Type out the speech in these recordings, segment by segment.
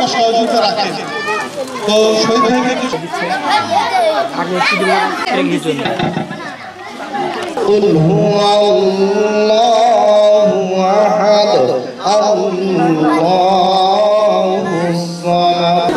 আপনার সহযোগিতা রাখেন তো শহীদ ভাইকে একটু قل هو الله أحد الله الصمد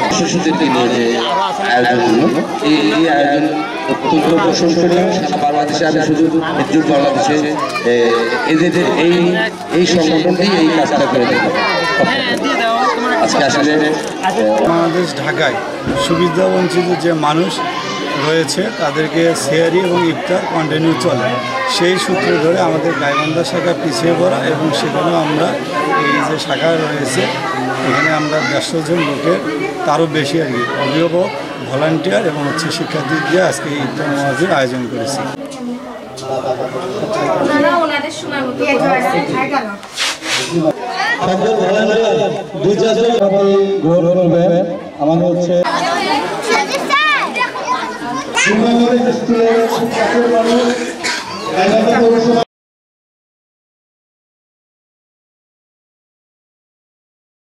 শিশুদের নিয়ে যে আয়োজনগুলো এই আয়োজন অত্যন্ত প্রশংসনীয়। বাংলাদেশে আমি শুধু বিদ্যুৎ বাংলাদেশে এদের এই এই সংগঠনটি এই কাজটা করে আজকে আসলে বাংলাদেশ ঢাকায় সুবিধা বঞ্চিত যে মানুষ রয়েছে, তাদেরকে শেয়ারি এবং ইফতার কন্টিনিউ চলে। সেই সূত্রে ধরে আমাদের গাইবান্ধা শাখা পিছিয়ে পড়া এবং সেখানেও আমরা এই যে শাখা রয়েছে এখানে আমরা দেড়শো জন লোকের তারও বেশি আর কি। অভিভাবক ভলান্টিয়ার এবং হচ্ছে শিক্ষার্থী দিয়ে আজকে এই ইফতার মহাজির আয়োজন করেছি। আমাদের হচ্ছে স্কুলের